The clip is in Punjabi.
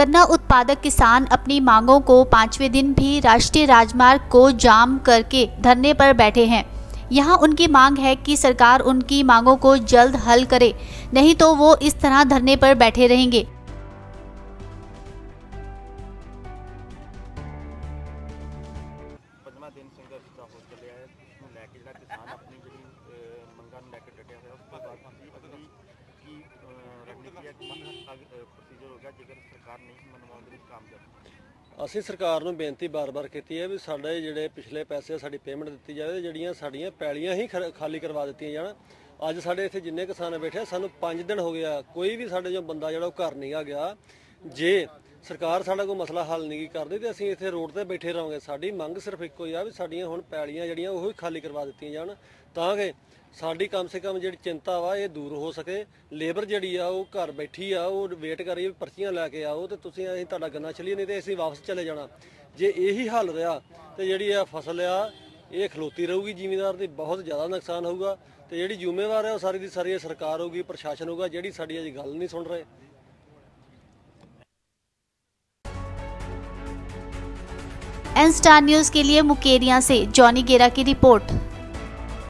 गन्ना उत्पादक किसान अपनी मांगों को पाँचवें दिन भी राष्ट्रीय राजमार्ग को जाम करके धरने पर बैठे हैं। यहाँ उनकी मांग है कि सरकार उनकी मांगों को जल्द हल करे, नहीं तो वो इस तरह धरने पर बैठे रहेंगे। ਪੰਜਵਾਂ ਜੇਕਰ ਸਰਕਾਰ ਨਹੀਂ ਮਨਵਾਉਣ ਦੇ ਵਿੱਚ ਕਾਮਯਾਬ। ਅਸੀਂ ਸਰਕਾਰ ਨੂੰ ਬੇਨਤੀ ਬਾਰ-ਬਾਰ ਕੀਤੀ ਹੈ ਵੀ ਸਾਡੇ ਜਿਹੜੇ ਪਿਛਲੇ ਪੈਸੇ ਸਾਡੀ ਪੇਮੈਂਟ ਦਿੱਤੀ ਜਾਵੇ, ਜਿਹੜੀਆਂ ਸਾਡੀਆਂ ਪੈਲੀਆਂ ਹੀ ਖਰ- ਖਾਲੀ ਕਰਵਾ ਦਿੱਤੀਆਂ ਜਾਣ। ਅੱਜ ਸਾਡੇ ਇੱਥੇ ਜਿੰਨੇ ਕਿਸਾਨ ਬੈਠੇ ਸਾਨੂੰ 5 ਦਿਨ ਹੋ ਗਿਆ ਕੋਈ ਵੀ ਸਾਡੇ ਜੋ ਬੰਦਾ ਜਿਹੜਾ ਉਹ ਘਰ ਨਹੀਂ ਆ ਗਿਆ, ਜੇ ਸਰਕਾਰ ਸਾਡਾ ਕੋਈ ਮਸਲਾ ਹੱਲ ਨਹੀਂ ਕਰਦੀ ਤੇ ਅਸੀਂ ਇੱਥੇ ਰੋਡ ਤੇ ਬੈਠੇ ਰਹਾਂਗੇ। ਸਾਡੀ ਮੰਗ ਸਿਰਫ ਇੱਕੋ ਹੀ ਆ ਵੀ ਸਾਡੀਆਂ ਹੁਣ ਪੈਲੀਆਂ ਜਿਹੜੀਆਂ ਉਹ ਹੀ ਖਾਲੀ ਕਰਵਾ ਦਿੱਤੀਆਂ ਜਾਣ। ਤਾਂ ਕਿ ਸਾਡੀ ਕਮ ਸੇ ਕਮ ਜਿਹੜੀ ਚਿੰਤਾ ਵਾ ਇਹ ਦੂਰ ਹੋ ਸਕੇ। ਲੇਬਰ ਜਿਹੜੀ ਆ ਉਹ ਘਰ ਬੈਠੀ ਆ, ਉਹ ਵੇਟ ਕਰ ਰਹੀ ਹੈ ਵੀ ਪਰਚੀਆਂ ਲੈ ਕੇ ਆਓ ਤੇ ਤੁਸੀਂ ਅਸੀਂ ਤੁਹਾਡਾ ਗੰਨਾ ਚਲੀਏ ਨਹੀਂ ਤੇ ਅਸੀਂ ਵਾਪਸ ਚਲੇ ਜਾਣਾ। ਜੇ ਇਹੀ ਹੱਲ ਰਿਹਾ ਤੇ ਜਿਹੜੀ ਆ ਫਸਲ ਆ, ਇਹ ਖਲੋਤੀ ਰਹੂਗੀ ਜ਼ਿਮੀਂਦਾਰ ਦੀ, ਬਹੁਤ ਜ਼ਿਆਦਾ ਨੁਕਸਾਨ ਹੋਊਗਾ। ਤੇ ਜਿਹੜੀ ਜ਼ਿੰਮੇਵਾਰ ਹੈ ਉਹ ਸਾਰੀ ਦੀ ਸਾਰੀ ਇਹ ਸਰਕਾਰ ਹੋਊਗੀ, ਪ੍ਰਸ਼ਾਸਨ ਹੋਊਗਾ, ਜਿਹੜੀ ਸਾਡੀ ਅੱਜ ਗੱਲ ਨਹੀਂ ਸੁਣ ਰਹੇ। एन स्टार न्यूज के लिए मुकेरिया से जॉनी गेरा की रिपोर्ट